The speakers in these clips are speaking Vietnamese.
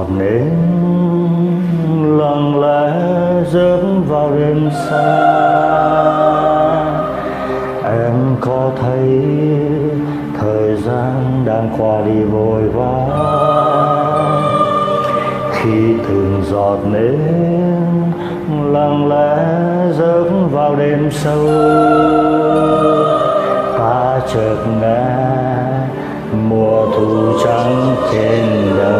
khi giọt nến lặng lẽ rớt vào đêm xa. Em có thấy thời gian đang qua đi vội vã. Khi từng giọt nến lặng lẽ rớt vào đêm sâu, ta chợt nghe mùa thu trắng trên đời.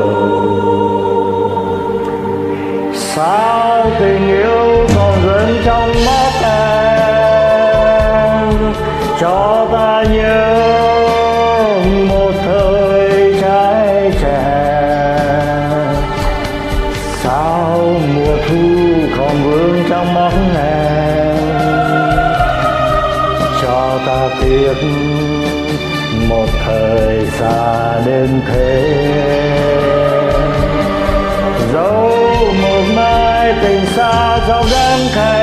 Thời xa đến thế. Dẫu một mai tình xa trong đắng cay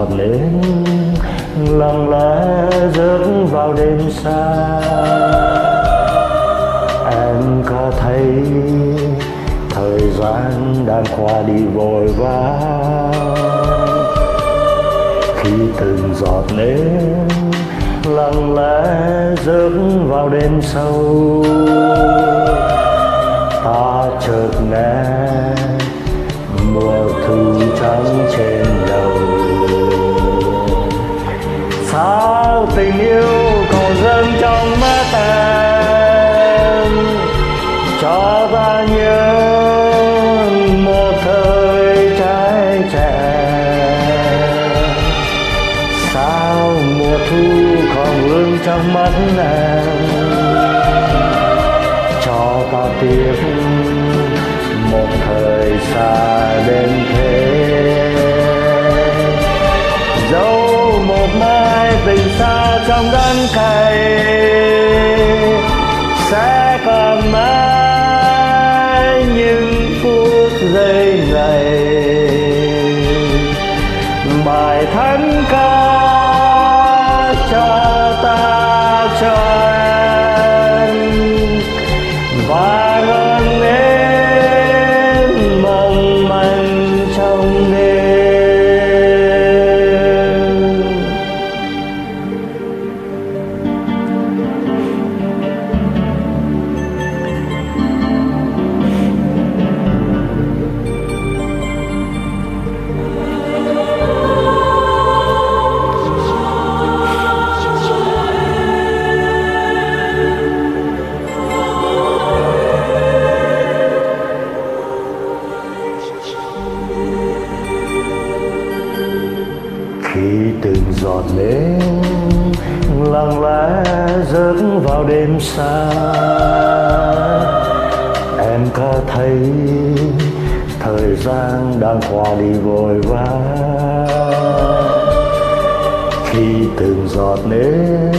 từng lên lặng lẽ rớt vào đêm xa, em có thấy thời gian đang qua đi vội vã. Khi từng giọt nến lặng lẽ rớt vào đêm sâu, ta chợt nghe nhớ một thời trai trẻ. Sao mùa thu còn vương trong mắt em cho ta tiếc một thời xa đến thế. Dẫu một mai tình xa trong đắng cay giọt nến lặng lẽ rớt vào đêm xa. Em có thấy thời gian đang qua đi vội vã. Khi từng giọt nến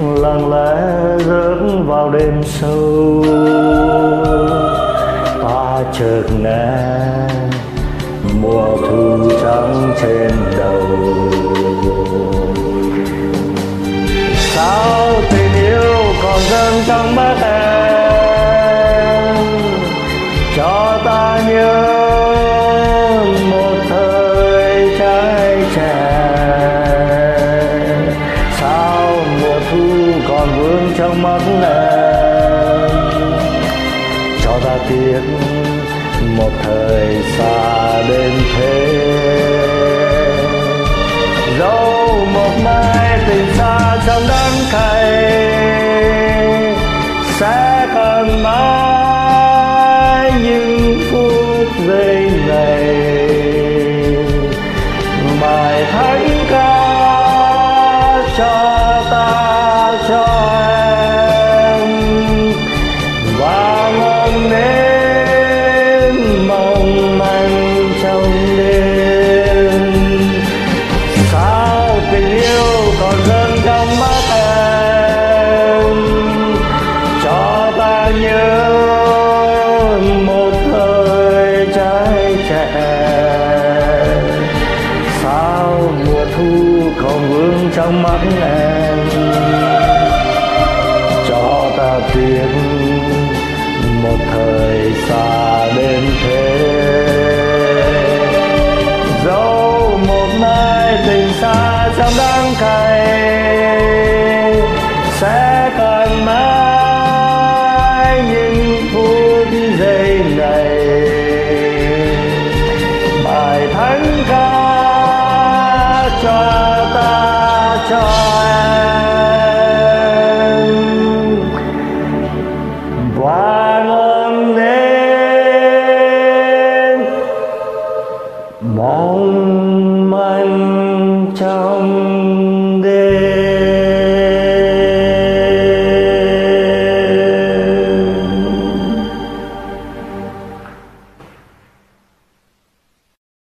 lặng lẽ rớt vào đêm sâu, ta chợt nghe mùa thu trắng trên đầu. Sao tình yêu còn dâng trong mắt em, cho ta nhớ một thời trai trẻ. Sao mùa thu còn vương trong mắt em, cho ta tiếc một thời xa đến thế. Dẫu một mai tình xa trong đắng cay sẽ còn mãi một thời xa đến thế. Dẫu một mai tình xa chẳng đáng cay, sẽ cay trong